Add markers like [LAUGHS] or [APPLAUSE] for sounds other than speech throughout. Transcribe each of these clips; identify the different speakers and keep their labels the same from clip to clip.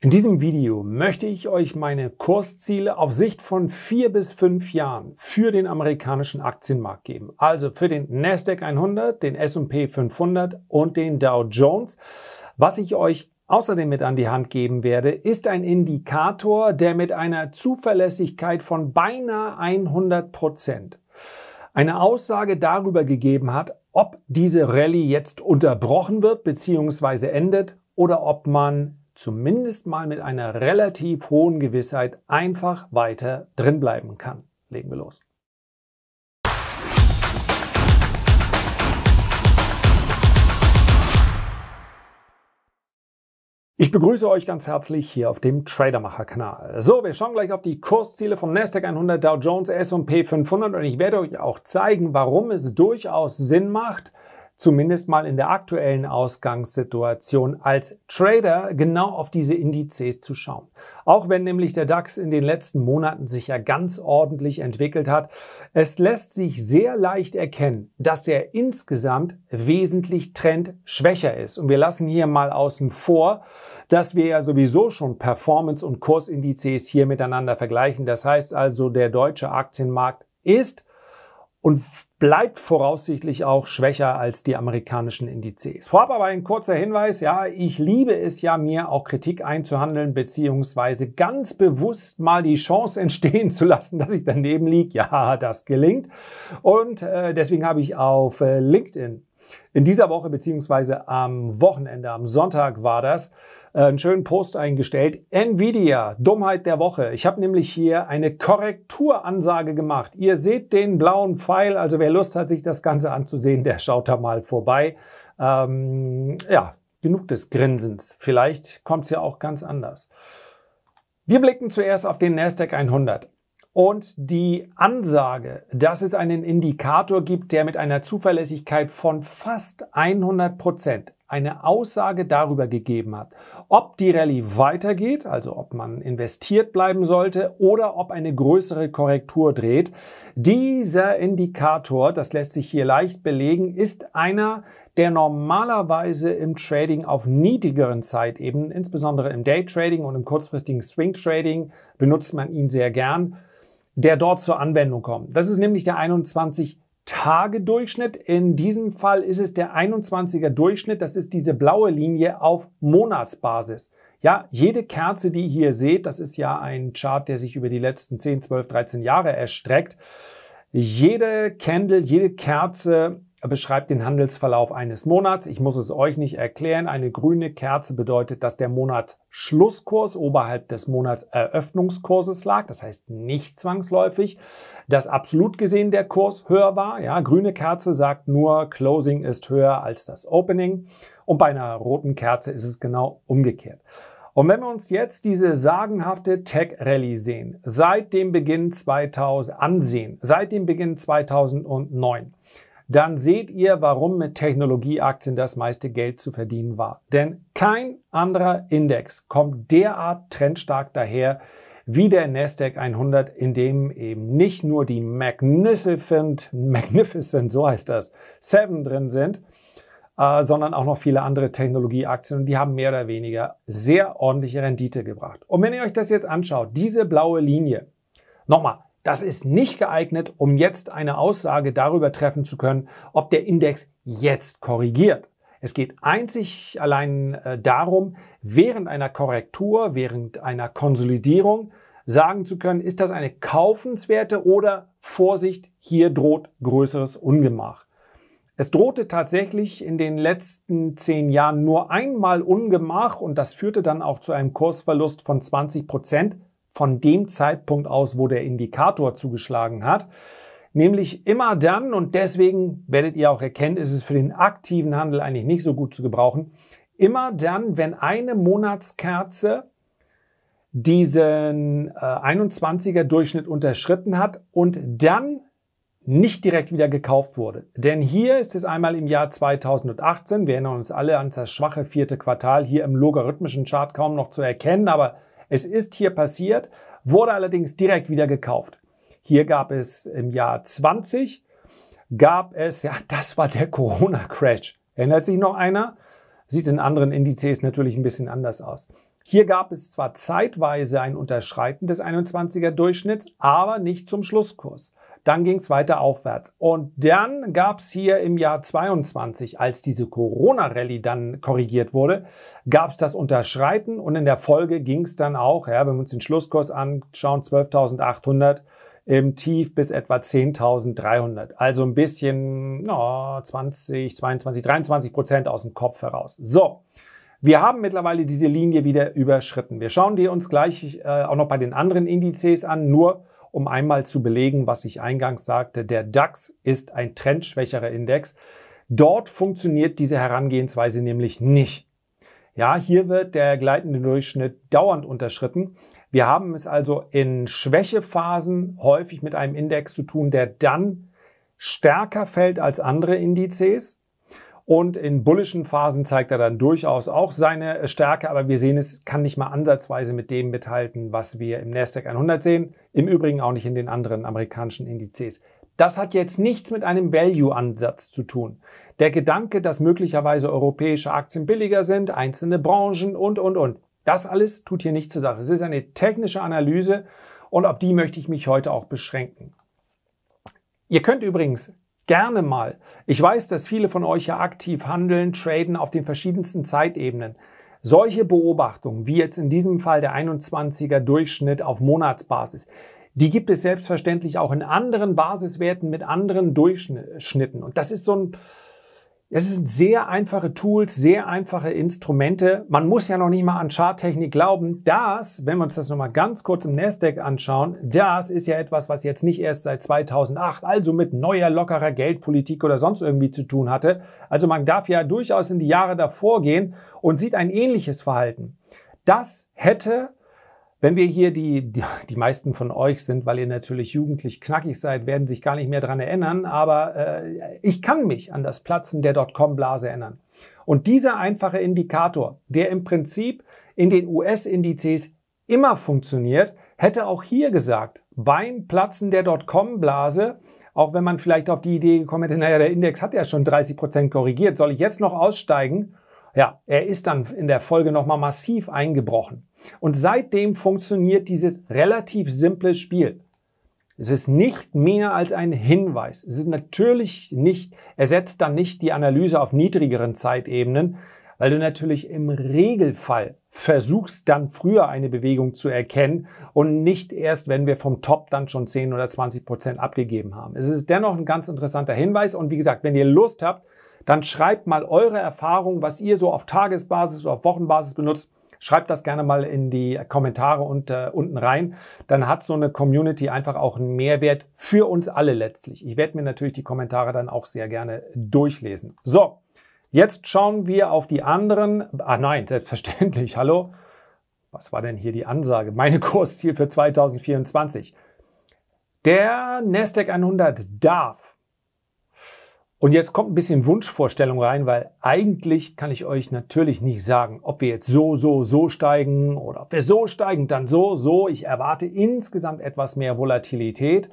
Speaker 1: In diesem Video möchte ich euch meine Kursziele auf Sicht von vier bis fünf Jahren für den amerikanischen Aktienmarkt geben. Also für den Nasdaq 100, den S&P 500 und den Dow Jones. Was ich euch außerdem mit an die Hand geben werde, ist ein Indikator, der mit einer Zuverlässigkeit von beinahe 100 Prozent eine Aussage darüber gegeben hat, ob diese Rallye jetzt unterbrochen wird bzw. endet oder ob man zumindest mal mit einer relativ hohen Gewissheit einfach weiter drin bleiben kann. Legen wir los. Ich begrüße euch ganz herzlich hier auf dem Tradermacher-Kanal. So, wir schauen gleich auf die Kursziele vom Nasdaq 100, Dow Jones, S&P 500 und ich werde euch auch zeigen, warum es durchaus Sinn macht, zumindest mal in der aktuellen Ausgangssituation als Trader genau auf diese Indizes zu schauen. Auch wenn nämlich der DAX in den letzten Monaten sich ja ganz ordentlich entwickelt hat, es lässt sich sehr leicht erkennen, dass er insgesamt wesentlich trendschwächer ist. Und wir lassen hier mal außen vor, dass wir ja sowieso schon Performance- und Kursindizes hier miteinander vergleichen. Das heißt also, der deutsche Aktienmarkt ist und bleibt voraussichtlich auch schwächer als die amerikanischen Indizes. Vorab aber ein kurzer Hinweis, ja, ich liebe es ja, mir auch Kritik einzuhandeln, beziehungsweise ganz bewusst mal die Chance [LAUGHS] entstehen zu lassen, dass ich daneben liege. Ja, das gelingt. Und äh, deswegen habe ich auf äh, LinkedIn in dieser Woche beziehungsweise am Wochenende, am Sonntag war das, äh, einen schönen Post eingestellt. Nvidia, Dummheit der Woche. Ich habe nämlich hier eine Korrekturansage gemacht. Ihr seht den blauen Pfeil, also wer Lust hat, sich das Ganze anzusehen, der schaut da mal vorbei. Ähm, ja, genug des Grinsens. Vielleicht kommt es ja auch ganz anders. Wir blicken zuerst auf den Nasdaq 100. Und die Ansage, dass es einen Indikator gibt, der mit einer Zuverlässigkeit von fast 100 Prozent eine Aussage darüber gegeben hat, ob die Rallye weitergeht, also ob man investiert bleiben sollte oder ob eine größere Korrektur dreht. Dieser Indikator, das lässt sich hier leicht belegen, ist einer, der normalerweise im Trading auf niedrigeren Zeitebenen, insbesondere im Daytrading und im kurzfristigen Swing Trading, benutzt man ihn sehr gern der dort zur Anwendung kommt. Das ist nämlich der 21 Tage Durchschnitt. In diesem Fall ist es der 21er Durchschnitt. Das ist diese blaue Linie auf Monatsbasis. Ja, jede Kerze, die ihr hier seht, das ist ja ein Chart, der sich über die letzten 10, 12, 13 Jahre erstreckt. Jede Candle, jede Kerze beschreibt den Handelsverlauf eines Monats. Ich muss es euch nicht erklären. Eine grüne Kerze bedeutet, dass der Monatsschlusskurs oberhalb des Monatseröffnungskurses lag. Das heißt nicht zwangsläufig, dass absolut gesehen der Kurs höher war. Ja, grüne Kerze sagt nur, Closing ist höher als das Opening. Und bei einer roten Kerze ist es genau umgekehrt. Und wenn wir uns jetzt diese sagenhafte Tech Rally sehen, seit dem Beginn 2000 ansehen, seit dem Beginn 2009, dann seht ihr, warum mit Technologieaktien das meiste Geld zu verdienen war. Denn kein anderer Index kommt derart trendstark daher wie der Nasdaq 100, in dem eben nicht nur die Magnificent, Magnificent, so heißt das, Seven drin sind, äh, sondern auch noch viele andere Technologieaktien und die haben mehr oder weniger sehr ordentliche Rendite gebracht. Und wenn ihr euch das jetzt anschaut, diese blaue Linie, nochmal, das ist nicht geeignet, um jetzt eine Aussage darüber treffen zu können, ob der Index jetzt korrigiert. Es geht einzig allein äh, darum, während einer Korrektur, während einer Konsolidierung sagen zu können, ist das eine kaufenswerte oder Vorsicht, hier droht größeres Ungemach. Es drohte tatsächlich in den letzten zehn Jahren nur einmal Ungemach und das führte dann auch zu einem Kursverlust von 20 Prozent von dem Zeitpunkt aus, wo der Indikator zugeschlagen hat. Nämlich immer dann, und deswegen werdet ihr auch erkennen, ist es für den aktiven Handel eigentlich nicht so gut zu gebrauchen, immer dann, wenn eine Monatskerze diesen äh, 21er Durchschnitt unterschritten hat und dann nicht direkt wieder gekauft wurde. Denn hier ist es einmal im Jahr 2018, wir erinnern uns alle an das schwache vierte Quartal, hier im logarithmischen Chart kaum noch zu erkennen, aber es ist hier passiert, wurde allerdings direkt wieder gekauft. Hier gab es im Jahr 20, gab es, ja, das war der [LAUGHS] Corona-Crash. Erinnert sich noch einer? Sieht in anderen Indizes natürlich ein bisschen anders aus. Hier gab es zwar zeitweise ein Unterschreiten des 21er Durchschnitts, aber nicht zum Schlusskurs. Dann ging es weiter aufwärts. Und dann gab es hier im Jahr 22, als diese Corona-Rallye dann korrigiert wurde, gab es das Unterschreiten und in der Folge ging es dann auch, ja, wenn wir uns den Schlusskurs anschauen, 12.800 im Tief bis etwa 10.300. Also ein bisschen no, 20, 22, 23 Prozent aus dem Kopf heraus. So. Wir haben mittlerweile diese Linie wieder überschritten. Wir schauen die uns gleich äh, auch noch bei den anderen Indizes an, nur um einmal zu belegen, was ich eingangs sagte. Der DAX ist ein trendschwächerer Index. Dort funktioniert diese Herangehensweise nämlich nicht. Ja, hier wird der gleitende Durchschnitt dauernd unterschritten. Wir haben es also in Schwächephasen häufig mit einem Index zu tun, der dann stärker fällt als andere Indizes. Und in bullischen Phasen zeigt er dann durchaus auch seine Stärke, aber wir sehen, es kann nicht mal ansatzweise mit dem mithalten, was wir im Nasdaq 100 sehen. Im Übrigen auch nicht in den anderen amerikanischen Indizes. Das hat jetzt nichts mit einem Value-Ansatz zu tun. Der Gedanke, dass möglicherweise europäische Aktien billiger sind, einzelne Branchen und, und, und. Das alles tut hier nicht zur Sache. Es ist eine technische Analyse und auf die möchte ich mich heute auch beschränken. Ihr könnt übrigens Gerne mal. Ich weiß, dass viele von euch ja aktiv handeln, traden auf den verschiedensten Zeitebenen. Solche Beobachtungen, wie jetzt in diesem Fall der 21er Durchschnitt auf Monatsbasis, die gibt es selbstverständlich auch in anderen Basiswerten mit anderen Durchschnitten. Und das ist so ein, es sind sehr einfache Tools, sehr einfache Instrumente. Man muss ja noch nicht mal an Charttechnik glauben. Das, wenn wir uns das nochmal ganz kurz im Nasdaq anschauen, das ist ja etwas, was jetzt nicht erst seit 2008, also mit neuer, lockerer Geldpolitik oder sonst irgendwie zu tun hatte. Also man darf ja durchaus in die Jahre davor gehen und sieht ein ähnliches Verhalten. Das hätte wenn wir hier die, die, die meisten von euch sind, weil ihr natürlich jugendlich knackig seid, werden sich gar nicht mehr dran erinnern, aber äh, ich kann mich an das Platzen der Dotcom-Blase erinnern. Und dieser einfache Indikator, der im Prinzip in den US-Indizes immer funktioniert, hätte auch hier gesagt, beim Platzen der Dotcom-Blase, auch wenn man vielleicht auf die Idee gekommen hätte, naja, der Index hat ja schon 30 Prozent korrigiert, soll ich jetzt noch aussteigen? Ja, er ist dann in der Folge nochmal massiv eingebrochen. Und seitdem funktioniert dieses relativ simple Spiel. Es ist nicht mehr als ein Hinweis. Es ist natürlich nicht, ersetzt dann nicht die Analyse auf niedrigeren Zeitebenen, weil du natürlich im Regelfall versuchst dann früher eine Bewegung zu erkennen und nicht erst, wenn wir vom Top dann schon 10 oder 20 Prozent abgegeben haben. Es ist dennoch ein ganz interessanter Hinweis und wie gesagt, wenn ihr Lust habt, dann schreibt mal eure Erfahrungen, was ihr so auf Tagesbasis oder auf Wochenbasis benutzt Schreibt das gerne mal in die Kommentare und, äh, unten rein. Dann hat so eine Community einfach auch einen Mehrwert für uns alle letztlich. Ich werde mir natürlich die Kommentare dann auch sehr gerne durchlesen. So, jetzt schauen wir auf die anderen. Ah nein, selbstverständlich. Hallo. Was war denn hier die Ansage? Meine [LAUGHS] Kursziel für 2024. Der Nasdaq 100 darf und jetzt kommt ein bisschen Wunschvorstellung rein, weil eigentlich kann ich euch natürlich nicht sagen, ob wir jetzt so, so, so steigen oder ob wir so steigen, dann so, so. Ich erwarte insgesamt etwas mehr Volatilität.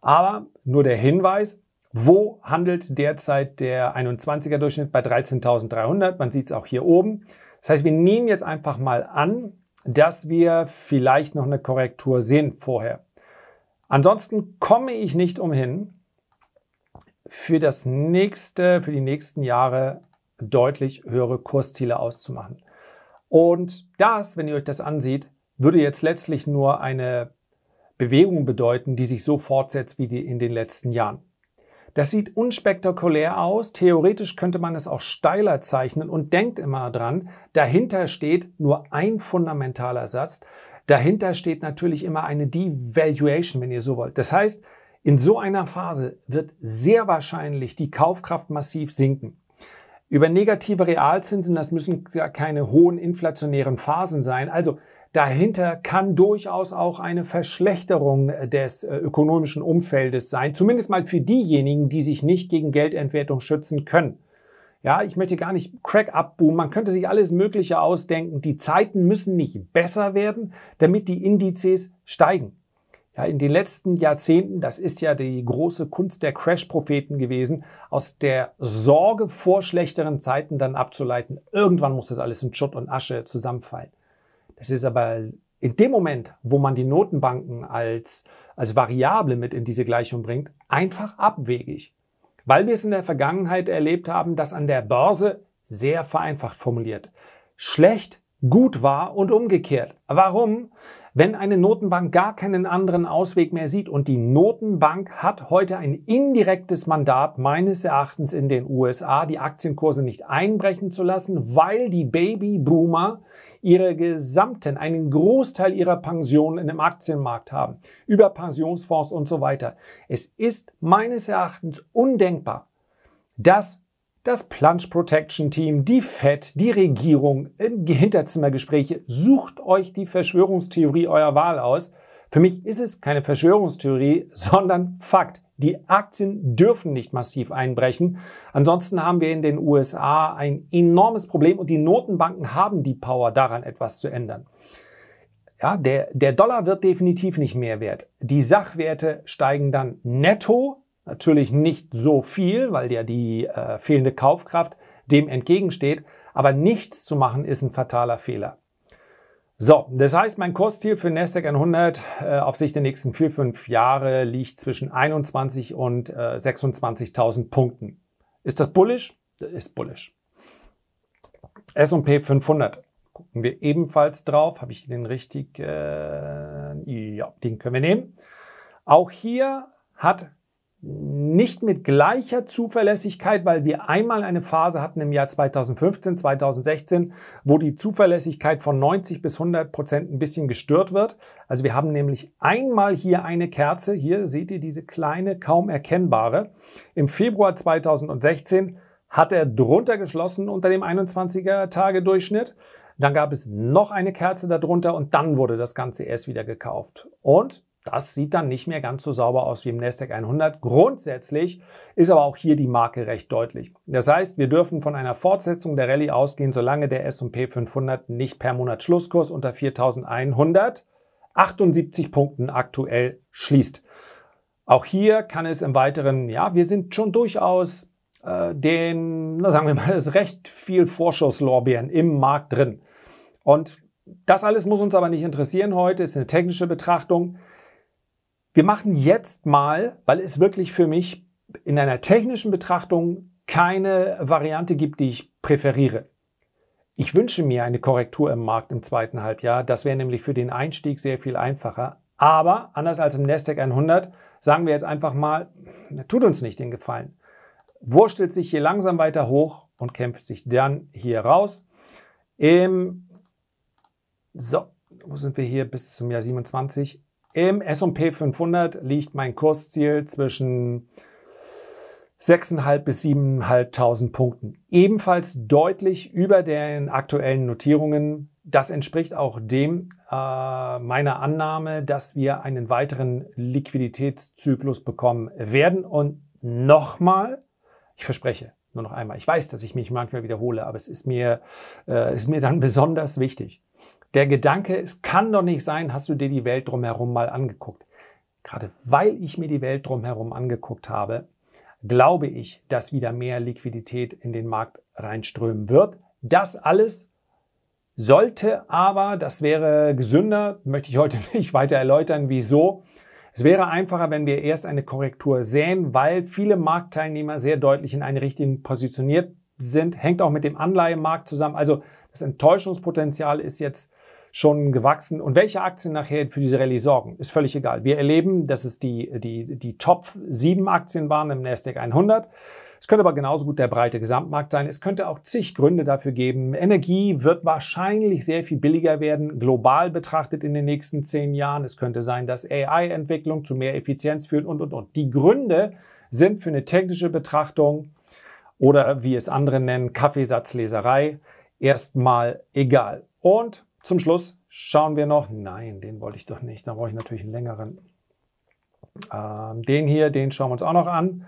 Speaker 1: Aber nur der Hinweis, wo handelt derzeit der 21er Durchschnitt bei 13.300? Man sieht es auch hier oben. Das heißt, wir nehmen jetzt einfach mal an, dass wir vielleicht noch eine Korrektur sehen vorher. Ansonsten komme ich nicht umhin, für das nächste, für die nächsten Jahre deutlich höhere Kursziele auszumachen. Und das, wenn ihr euch das ansieht, würde jetzt letztlich nur eine Bewegung bedeuten, die sich so fortsetzt wie die in den letzten Jahren. Das sieht unspektakulär aus. Theoretisch könnte man es auch steiler zeichnen und denkt immer dran, dahinter steht nur ein fundamentaler Satz. Dahinter steht natürlich immer eine Devaluation, wenn ihr so wollt. Das heißt, in so einer Phase wird sehr wahrscheinlich die Kaufkraft massiv sinken. Über negative Realzinsen, das müssen keine hohen inflationären Phasen sein. Also dahinter kann durchaus auch eine Verschlechterung des äh, ökonomischen Umfeldes sein. Zumindest mal für diejenigen, die sich nicht gegen Geldentwertung schützen können. Ja, ich möchte gar nicht Crack abboomen. Man könnte sich alles Mögliche ausdenken. Die Zeiten müssen nicht besser werden, damit die Indizes steigen. Ja, in den letzten Jahrzehnten, das ist ja die große Kunst der Crash-Propheten gewesen, aus der Sorge vor schlechteren Zeiten dann abzuleiten. Irgendwann muss das alles in Schutt und Asche zusammenfallen. Das ist aber in dem Moment, wo man die Notenbanken als, als Variable mit in diese Gleichung bringt, einfach abwegig. Weil wir es in der Vergangenheit erlebt haben, dass an der Börse sehr vereinfacht formuliert schlecht gut war und umgekehrt. Warum? Wenn eine Notenbank gar keinen anderen Ausweg mehr sieht und die Notenbank hat heute ein indirektes Mandat meines Erachtens in den USA, die Aktienkurse nicht einbrechen zu lassen, weil die Babyboomer ihre gesamten, einen Großteil ihrer Pensionen im Aktienmarkt haben, über Pensionsfonds und so weiter. Es ist meines Erachtens undenkbar, dass das Plunge Protection Team, die FED, die Regierung, Hinterzimmergespräche, sucht euch die Verschwörungstheorie eurer Wahl aus. Für mich ist es keine Verschwörungstheorie, sondern Fakt. Die Aktien dürfen nicht massiv einbrechen. Ansonsten haben wir in den USA ein enormes Problem und die Notenbanken haben die Power, daran etwas zu ändern. Ja, der, der Dollar wird definitiv nicht mehr wert. Die Sachwerte steigen dann netto Natürlich nicht so viel, weil ja die äh, fehlende Kaufkraft dem entgegensteht. Aber nichts zu machen ist ein fataler Fehler. So, das heißt, mein Kursziel für Nasdaq 100 äh, auf Sicht der nächsten vier, fünf Jahre liegt zwischen 21 und äh, 26.000 Punkten. Ist das bullish? Das ist bullish. S&P 500 gucken wir ebenfalls drauf. Habe ich den richtig? Äh, ja, den können wir nehmen. Auch hier hat nicht mit gleicher Zuverlässigkeit, weil wir einmal eine Phase hatten im Jahr 2015, 2016, wo die Zuverlässigkeit von 90 bis 100 Prozent ein bisschen gestört wird. Also wir haben nämlich einmal hier eine Kerze, hier seht ihr diese kleine, kaum erkennbare. Im Februar 2016 hat er drunter geschlossen unter dem 21er Tage Durchschnitt. Dann gab es noch eine Kerze darunter und dann wurde das Ganze erst wieder gekauft. Und das sieht dann nicht mehr ganz so sauber aus wie im Nasdaq 100. Grundsätzlich ist aber auch hier die Marke recht deutlich. Das heißt, wir dürfen von einer Fortsetzung der Rallye ausgehen, solange der S&P 500 nicht per Monat Schlusskurs unter 4.178 Punkten aktuell schließt. Auch hier kann es im Weiteren, ja, wir sind schon durchaus äh, den, na sagen wir mal, ist [LAUGHS] recht viel Vorschusslorbeeren im Markt drin. Und das alles muss uns aber nicht interessieren heute, ist eine technische Betrachtung. Wir machen jetzt mal, weil es wirklich für mich in einer technischen Betrachtung keine Variante gibt, die ich präferiere. Ich wünsche mir eine Korrektur im Markt im zweiten Halbjahr. Das wäre nämlich für den Einstieg sehr viel einfacher. Aber anders als im Nasdaq 100 sagen wir jetzt einfach mal, tut uns nicht den Gefallen. Wurstelt sich hier langsam weiter hoch und kämpft sich dann hier raus. Im, so, wo sind wir hier bis zum Jahr 27? Im S&P 500 liegt mein Kursziel zwischen 6.500 bis 7.500 Punkten. Ebenfalls deutlich über den aktuellen Notierungen. Das entspricht auch dem äh, meiner Annahme, dass wir einen weiteren Liquiditätszyklus bekommen werden. Und nochmal, ich verspreche, nur noch einmal. Ich weiß, dass ich mich manchmal wiederhole, aber es ist mir, äh, ist mir dann [LAUGHS] besonders wichtig. Der Gedanke, es kann doch nicht sein, hast du dir die Welt drumherum mal angeguckt. Gerade weil ich mir die Welt drumherum angeguckt habe, glaube ich, dass wieder mehr Liquidität in den Markt reinströmen wird. Das alles sollte aber, das wäre gesünder, möchte ich heute [LAUGHS] nicht weiter erläutern, wieso. Es wäre einfacher, wenn wir erst eine Korrektur sehen, weil viele Marktteilnehmer sehr deutlich in eine Richtung positioniert sind. Hängt auch mit dem Anleihemarkt zusammen. Also das Enttäuschungspotenzial ist jetzt schon gewachsen. Und welche Aktien nachher für diese Rallye sorgen, ist völlig egal. Wir erleben, dass es die, die, die Top 7 Aktien waren im Nasdaq 100. Es könnte aber genauso gut der breite Gesamtmarkt sein. Es könnte auch zig Gründe dafür geben. Energie wird wahrscheinlich sehr viel billiger werden, global betrachtet in den nächsten zehn Jahren. Es könnte sein, dass AI-Entwicklung zu mehr Effizienz führt und, und, und. Die Gründe sind für eine technische Betrachtung oder wie es andere nennen, Kaffeesatzleserei, erstmal egal. Und zum Schluss schauen wir noch, nein, den wollte ich doch nicht, da brauche ich natürlich einen längeren. Ähm, den hier, den schauen wir uns auch noch an.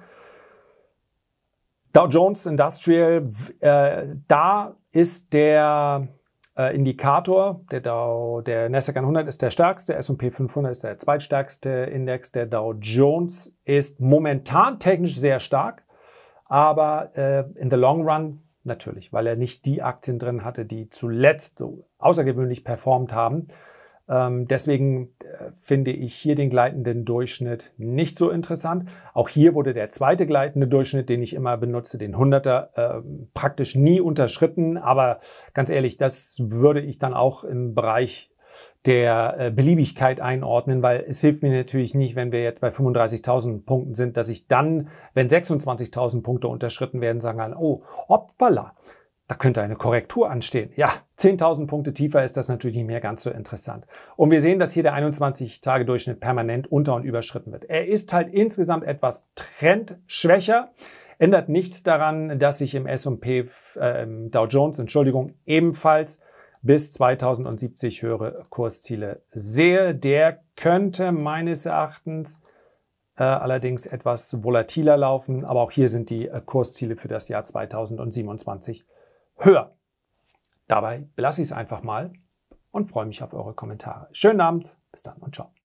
Speaker 1: Dow Jones Industrial, äh, da ist der äh, Indikator, der, Dow, der Nasdaq 100 ist der stärkste, S&P 500 ist der zweitstärkste Index, der Dow Jones ist momentan technisch sehr stark, aber äh, in the long run natürlich, weil er nicht die Aktien drin hatte, die zuletzt so außergewöhnlich performt haben. Ähm, deswegen äh, finde ich hier den gleitenden Durchschnitt nicht so interessant. Auch hier wurde der zweite gleitende Durchschnitt, den ich immer benutze, den 100er, äh, praktisch nie unterschritten. Aber ganz ehrlich, das würde ich dann auch im Bereich der äh, Beliebigkeit einordnen, weil es hilft mir natürlich nicht, wenn wir jetzt bei 35.000 Punkten sind, dass ich dann, wenn 26.000 Punkte unterschritten werden, sagen kann, oh, hoppala, da könnte eine Korrektur anstehen. Ja, 10.000 Punkte tiefer ist das natürlich nicht mehr ganz so interessant. Und wir sehen, dass hier der 21-Tage-Durchschnitt permanent unter- und überschritten wird. Er ist halt insgesamt etwas trendschwächer. Ändert nichts daran, dass sich im S&P äh, Dow Jones, Entschuldigung, ebenfalls bis 2070 höhere Kursziele sehe. Der könnte meines Erachtens äh, allerdings etwas volatiler laufen, aber auch hier sind die äh, Kursziele für das Jahr 2027 höher. Dabei belasse ich es einfach mal und freue mich auf eure Kommentare. Schönen Abend, bis dann und ciao.